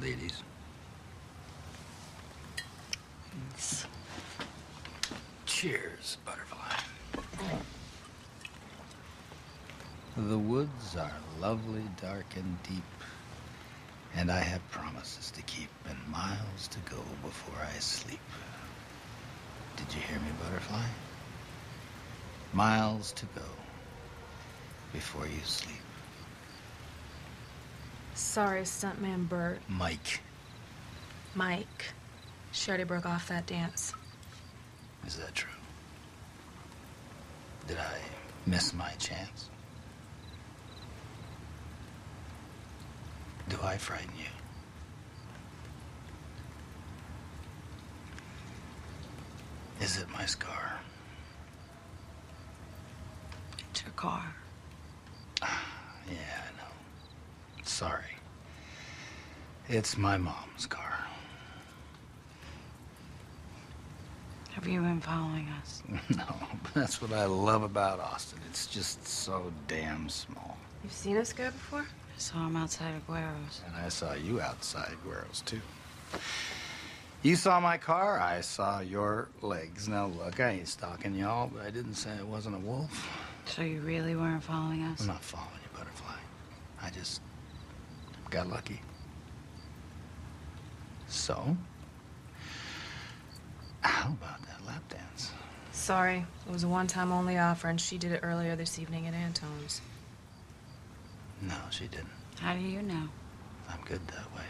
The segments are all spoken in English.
ladies. Cheers, butterfly. The woods are lovely, dark, and deep, and I have promises to keep and miles to go before I sleep. Did you hear me, butterfly? Miles to go before you sleep. Sorry, stuntman Bert. Mike, Mike. She already broke off that dance. is that true? Did I miss my chance? Do I frighten you? Is it my scar? It's your car. Yeah, I know. Sorry. It's my mom's car. Have you been following us? No, but that's what I love about Austin. It's just so damn small. You've seen us go before? I saw him outside of Guero's. And I saw you outside Guero's, too. You saw my car, I saw your legs. Now, look, I ain't stalking y'all, but I didn't say I wasn't a wolf. So you really weren't following us? I'm not following you, Butterfly. I just got lucky. So, how about that lap dance? Sorry. It was a one time only offer, and she did it earlier this evening at Antone's. No, she didn't. How do you know? I'm good that way.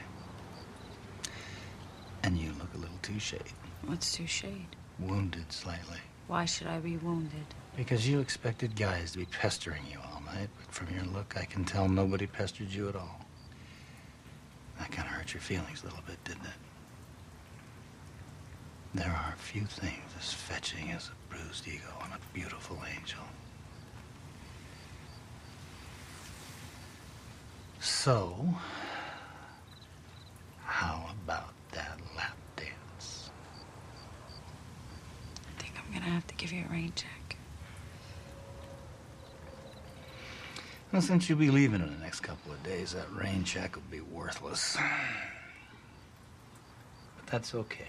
And you look a little touché. What's touché? Wounded slightly. Why should I be wounded? Because you expected guys to be pestering you all night, but from your look, I can tell nobody pestered you at all. That kind of hurt your feelings a little bit, didn't it? There are a few things as fetching as a bruised ego and a beautiful angel. So, how about that lap dance? I think I'm gonna have to give you a rain check. Well, since you'll be leaving in the next couple of days, that rain check will be worthless. But that's okay.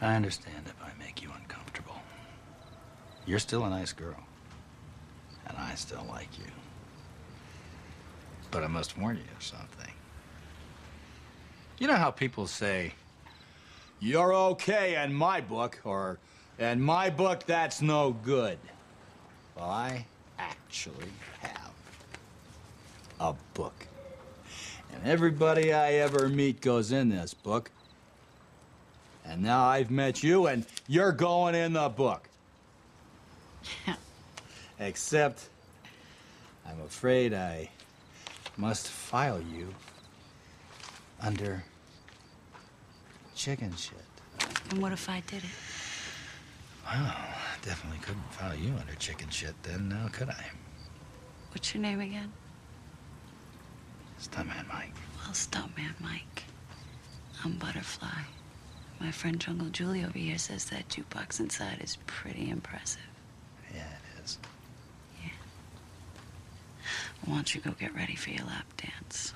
I understand if I make you uncomfortable. You're still a nice girl. And I still like you. But I must warn you of something. You know how people say, You're okay in my book, or in my book, that's no good. Well, I actually have a book. And everybody I ever meet goes in this book. And now I've met you, and you're going in the book. Except, I'm afraid I must file you under chicken shit. And what if I did it? Well, definitely couldn't file you under chicken shit then, now could I? What's your name again? Stuntman Mike. Well, Stuntman Mike. I'm Butterfly. My friend Jungle Julia over here says that jukebox inside is pretty impressive. Yeah, it is. Yeah. Why don't you go get ready for your lap dance?